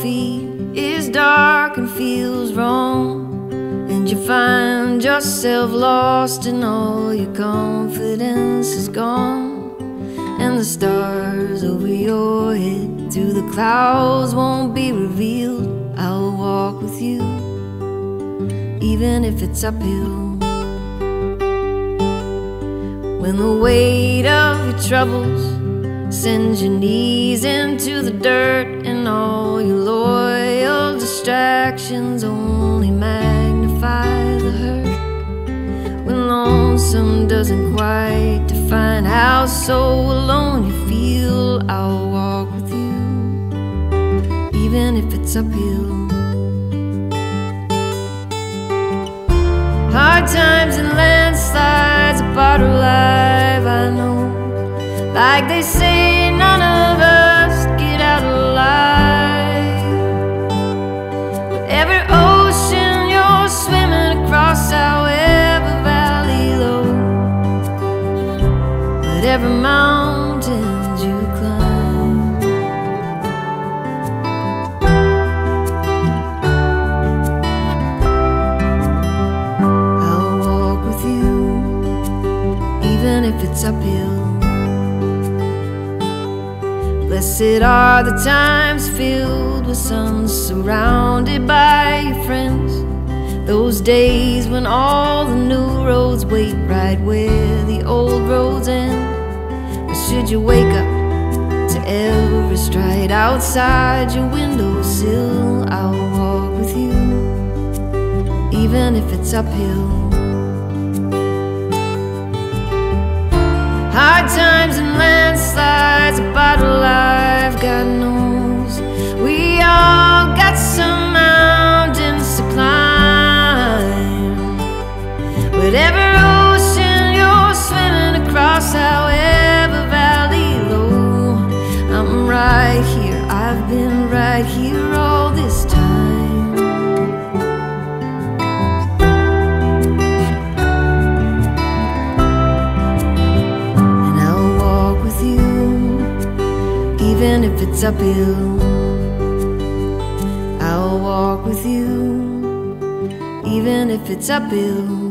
feet is dark and feels wrong, and you find yourself lost and all your confidence is gone, and the stars over your head through the clouds won't be revealed. I'll walk with you, even if it's uphill. When the weight of your troubles sends your knees into the dirt, and all your loyal distractions only magnify the hurt. When lonesome doesn't quite define how so alone you feel, I'll walk with you, even if it's uphill. Hard times and landslides, a part of life, I know. Like they say, whatever mountains you climb. I'll walk with you, even if it's uphill. Blessed are the times filled with sun, surrounded by your friends. Those days when all the new roads wait right where the old roads end. Should you wake up to every stride outside your windowsill, I'll walk with you, even if it's uphill. Hard times and landslides, I've been right here all this time. and I'll walk with you, even if it's uphill. I'll walk with you, even if it's uphill.